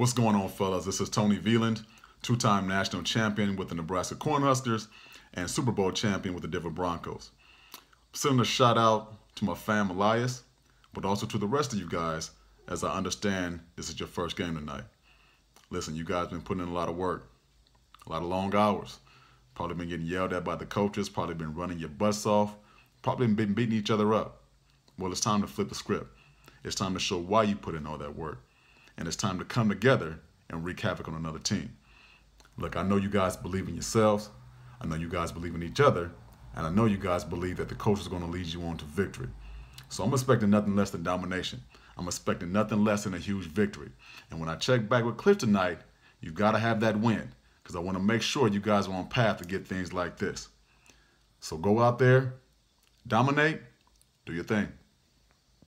What's going on, fellas? This is Tony Veland, two-time national champion with the Nebraska Cornhuskers and Super Bowl champion with the Denver Broncos. Sending a shout out to my fam Elias, but also to the rest of you guys, as I understand this is your first game tonight. Listen, you guys have been putting in a lot of work, a lot of long hours. Probably been getting yelled at by the coaches, probably been running your butts off, probably been beating each other up. Well, it's time to flip the script. It's time to show why you put in all that work. And it's time to come together and wreak havoc on another team. Look, I know you guys believe in yourselves. I know you guys believe in each other. And I know you guys believe that the coach is going to lead you on to victory. So I'm expecting nothing less than domination. I'm expecting nothing less than a huge victory. And when I check back with Cliff tonight, you've got to have that win because I want to make sure you guys are on path to get things like this. So go out there, dominate, do your thing.